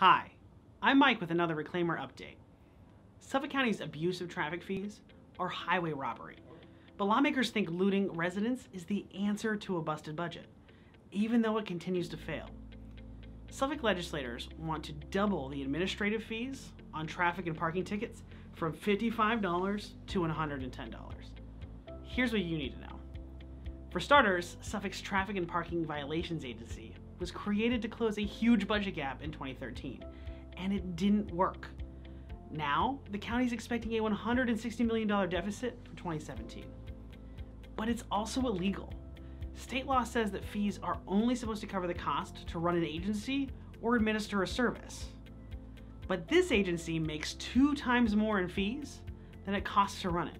Hi, I'm Mike with another Reclaimer update. Suffolk County's abuse of traffic fees are highway robbery, but lawmakers think looting residents is the answer to a busted budget, even though it continues to fail. Suffolk legislators want to double the administrative fees on traffic and parking tickets from $55 to $110. Here's what you need to know. For starters, Suffolk's Traffic and Parking Violations Agency was created to close a huge budget gap in 2013, and it didn't work. Now, the county's expecting a $160 million deficit for 2017. But it's also illegal. State law says that fees are only supposed to cover the cost to run an agency or administer a service. But this agency makes two times more in fees than it costs to run it.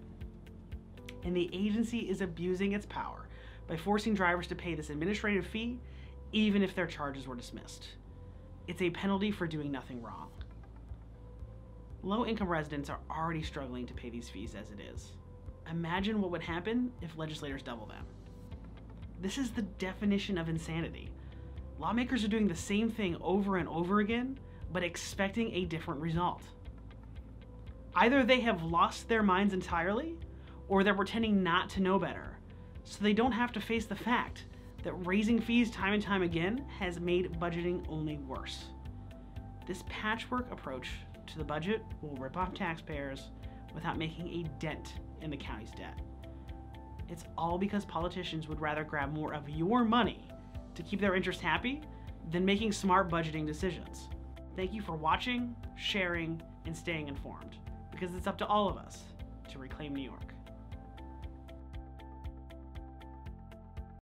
And the agency is abusing its power by forcing drivers to pay this administrative fee even if their charges were dismissed. It's a penalty for doing nothing wrong. Low income residents are already struggling to pay these fees as it is. Imagine what would happen if legislators double them. This is the definition of insanity. Lawmakers are doing the same thing over and over again, but expecting a different result. Either they have lost their minds entirely, or they're pretending not to know better, so they don't have to face the fact that raising fees time and time again has made budgeting only worse. This patchwork approach to the budget will rip off taxpayers without making a dent in the county's debt. It's all because politicians would rather grab more of your money to keep their interests happy than making smart budgeting decisions. Thank you for watching, sharing, and staying informed, because it's up to all of us to reclaim New York.